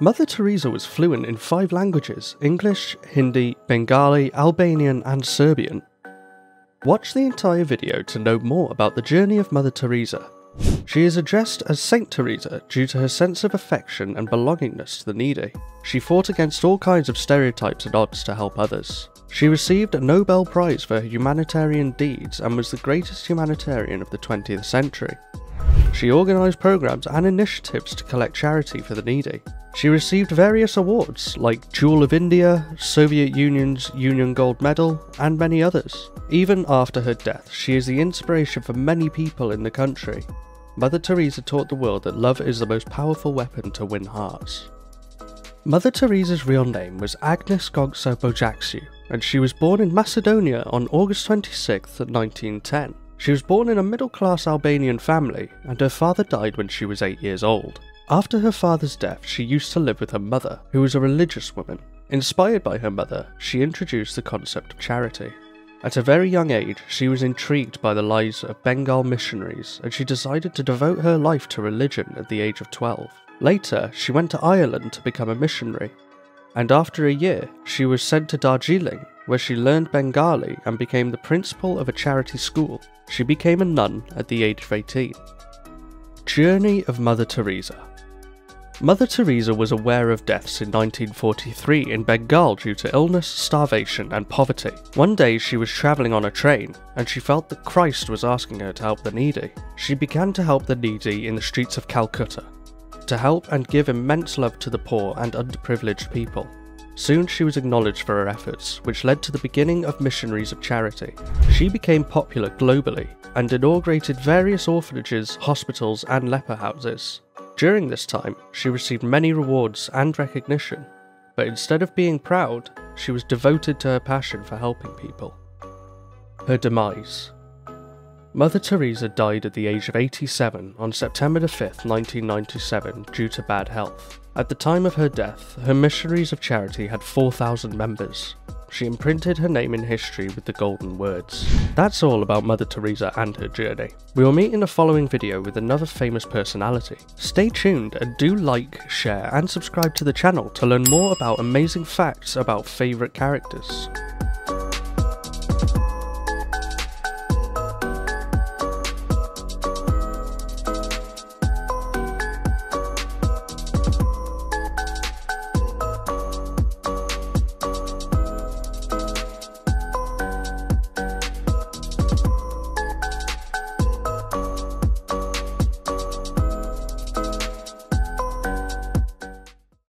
Mother Teresa was fluent in five languages English, Hindi, Bengali, Albanian, and Serbian. Watch the entire video to know more about the journey of Mother Teresa. She is addressed as Saint Teresa due to her sense of affection and belongingness to the needy. She fought against all kinds of stereotypes and odds to help others. She received a Nobel Prize for her humanitarian deeds and was the greatest humanitarian of the 20th century. She organised programs and initiatives to collect charity for the needy. She received various awards like Jewel of India, Soviet Union's Union Gold Medal, and many others. Even after her death, she is the inspiration for many people in the country. Mother Teresa taught the world that love is the most powerful weapon to win hearts. Mother Teresa's real name was Agnes Gonxha Bojaxhiu, and she was born in Macedonia on August 26, 1910. She was born in a middle class Albanian family, and her father died when she was 8 years old. After her father's death, she used to live with her mother, who was a religious woman. Inspired by her mother, she introduced the concept of charity. At a very young age, she was intrigued by the lives of Bengal missionaries and she decided to devote her life to religion at the age of 12. Later, she went to Ireland to become a missionary, and after a year, she was sent to Darjeeling, where she learned Bengali and became the principal of a charity school. She became a nun at the age of 18. Journey of Mother Teresa Mother Teresa was aware of deaths in 1943 in Bengal due to illness, starvation, and poverty. One day she was travelling on a train, and she felt that Christ was asking her to help the needy. She began to help the needy in the streets of Calcutta, to help and give immense love to the poor and underprivileged people. Soon she was acknowledged for her efforts, which led to the beginning of Missionaries of Charity. She became popular globally and inaugurated various orphanages, hospitals, and leper houses. During this time, she received many rewards and recognition, but instead of being proud, she was devoted to her passion for helping people. Her demise. Mother Teresa died at the age of 87 on September 5, 1997, due to bad health. At the time of her death, her Missionaries of Charity had 4,000 members. She imprinted her name in history with the golden words. That's all about Mother Teresa and her journey. We will meet in the following video with another famous personality. Stay tuned and do like, share and subscribe to the channel to learn more about amazing facts about favourite characters.